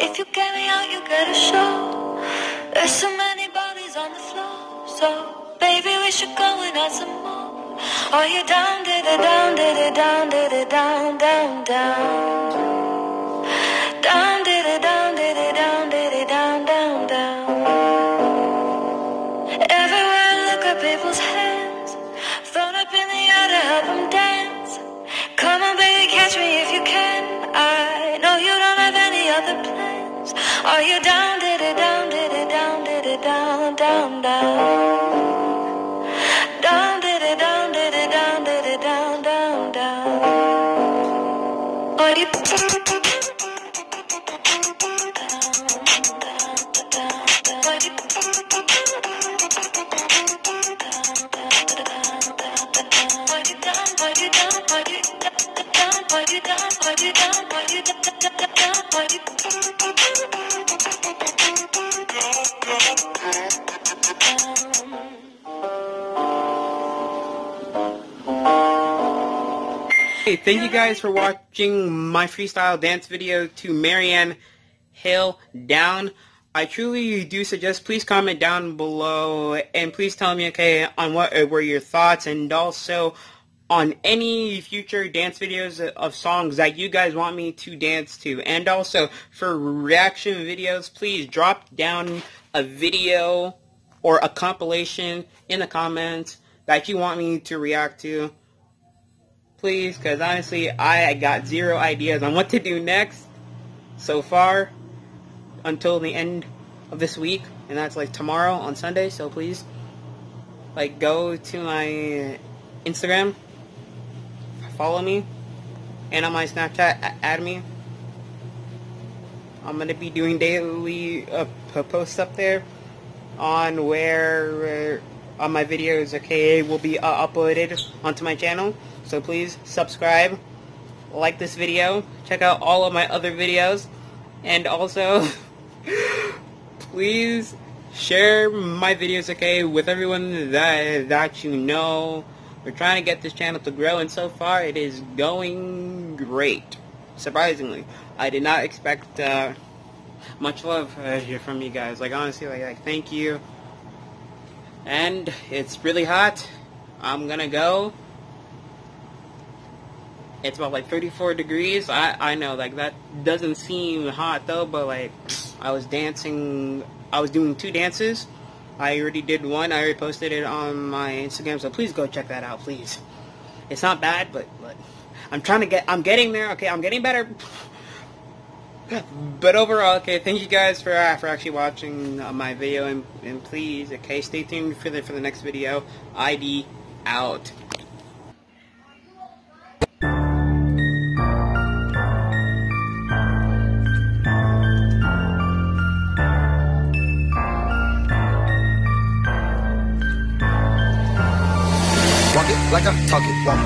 that you get me out, you get a show. There's so many bodies on the floor, so baby we should go and have some more. Are you down, did it down, did it down, did it down, down, down? Down, did it down, did it down, did it down, down, down. Everywhere I look at people's Are you down, did it down, did it down, did it down, down, down? Down, did it down, did it down, did it down, down, down. Are you Hey, thank you guys for watching my freestyle dance video to Marian Hill Down. I truly do suggest please comment down below and please tell me okay on what were your thoughts and also on any future dance videos of songs that you guys want me to dance to and also for reaction videos please drop down a video or a compilation in the comments that you want me to react to please, because honestly, I got zero ideas on what to do next so far until the end of this week, and that's like tomorrow on Sunday, so please, like, go to my Instagram, follow me, and on my Snapchat, add me. I'm going to be doing daily uh, posts up there on where uh, on my videos, okay, will be uh, uploaded onto my channel. So please subscribe, like this video, check out all of my other videos, and also please share my videos, okay, with everyone that, that you know. We're trying to get this channel to grow, and so far it is going great. Surprisingly, I did not expect uh, much love uh, here from you guys. Like honestly, like, like thank you. And it's really hot. I'm gonna go. It's about like 34 degrees. I, I know, like, that doesn't seem hot though, but like, I was dancing, I was doing two dances. I already did one. I already posted it on my Instagram, so please go check that out, please. It's not bad, but, but I'm trying to get, I'm getting there, okay? I'm getting better. But overall, okay, thank you guys for uh, for actually watching uh, my video, and, and please, okay, stay tuned for the for the next video. ID out. Walk it like I talk it.